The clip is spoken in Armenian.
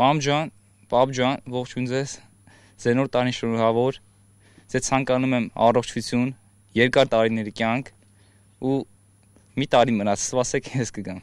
Մամ ջան, պապ ջան, ողջույն ձեզ։ Ձեր նոր տարին շնորհավոր։ Ձեզ ցանկանում եմ առողջություն, երկար տարիների կյանք ու մի տարի մնաց, սպասեք ես կգամ։